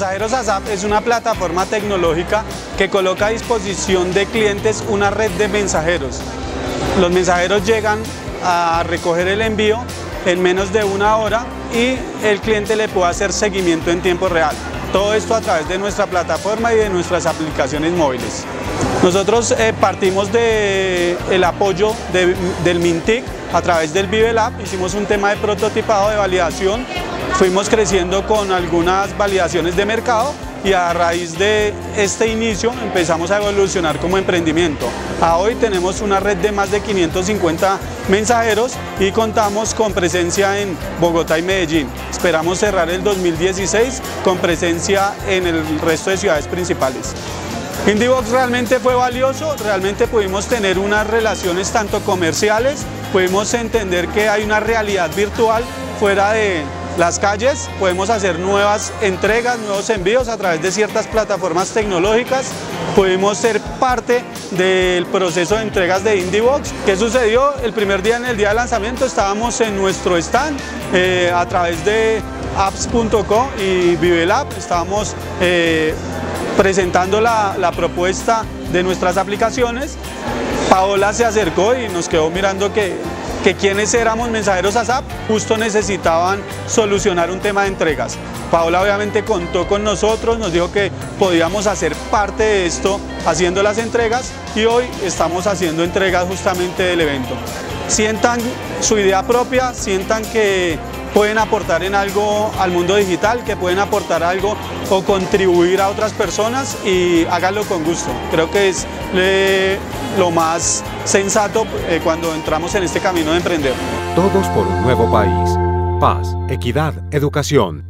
Mensajeros ASAP es una plataforma tecnológica que coloca a disposición de clientes una red de mensajeros. Los mensajeros llegan a recoger el envío en menos de una hora y el cliente le puede hacer seguimiento en tiempo real. Todo esto a través de nuestra plataforma y de nuestras aplicaciones móviles. Nosotros eh, partimos del apoyo del MINTIC a través del ViveLab, hicimos un tema de prototipado de validación, fuimos creciendo con algunas validaciones de mercado y a raíz de este inicio empezamos a evolucionar como emprendimiento. A hoy tenemos una red de más de 550 mensajeros y contamos con presencia en Bogotá y Medellín. Esperamos cerrar el 2016 con presencia en el resto de ciudades principales. IndieBox realmente fue valioso, realmente pudimos tener unas relaciones tanto comerciales, pudimos entender que hay una realidad virtual fuera de, las calles, podemos hacer nuevas entregas, nuevos envíos a través de ciertas plataformas tecnológicas, pudimos ser parte del proceso de entregas de IndieBox. ¿Qué sucedió? El primer día en el día de lanzamiento estábamos en nuestro stand eh, a través de apps.co y ViveLab, estábamos eh, presentando la, la propuesta de nuestras aplicaciones. Paola se acercó y nos quedó mirando que que quienes éramos mensajeros ASAP justo necesitaban solucionar un tema de entregas. Paola obviamente contó con nosotros, nos dijo que podíamos hacer parte de esto haciendo las entregas y hoy estamos haciendo entregas justamente del evento. Sientan su idea propia, sientan que pueden aportar en algo al mundo digital, que pueden aportar algo o contribuir a otras personas y háganlo con gusto. Creo que es lo más sensato eh, cuando entramos en este camino de emprender. Todos por un nuevo país. Paz, equidad, educación.